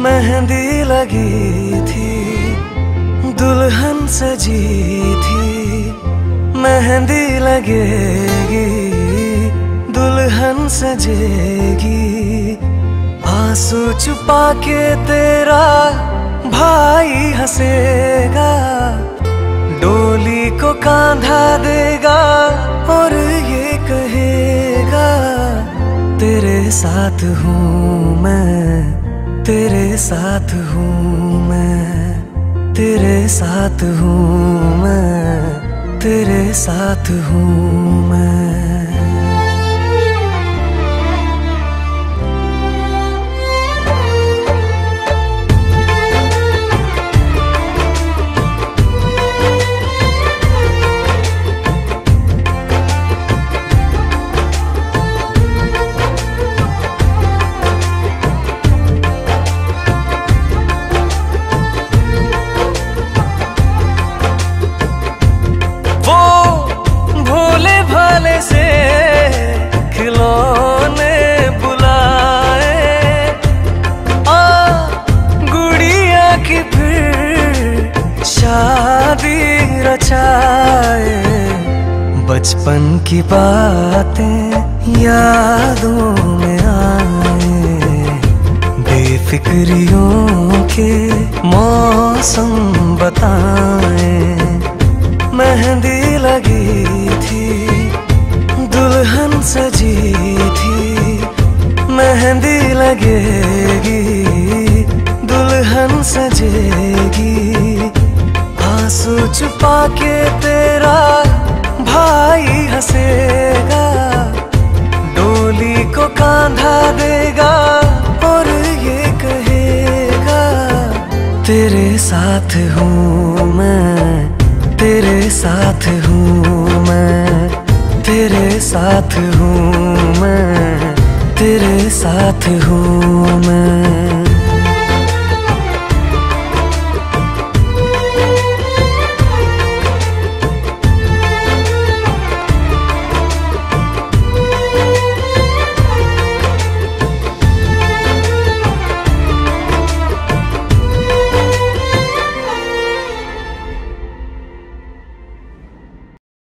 मेहंदी लगी थी, दुल्हन सजी थी। मेहंदी लगेगी, दुल्हन सजेगी आँसू छुपा के तेरा भाई हंसेगा, डोली को कांधा देगा और ये कहेगा, तेरे साथ हूँ मैं। तेरे साथ हूँ मैं तेरे साथ हूँ मैं तेरे साथ हूँ मैं। बचपन की बातें यादों में आए। बेफिक्रियों के मौसम बताए। मेहंदी लगी थी, दुल्हन सजी थी। मेहंदी लगेगी, दुल्हन सजेगी। आँसू छुपा के तेरा तेरे साथ हूँ मैं, तेरे साथ हूँ मैं, तेरे साथ हूँ मैं, तेरे साथ हूँ मैं।